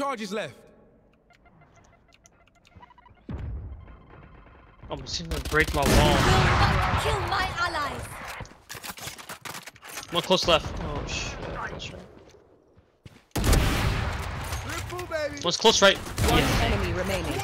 Charges left. I'm seeing to break my wall. kill my allies. One close left. Oh shit. Close right. One's close right. One enemy remaining.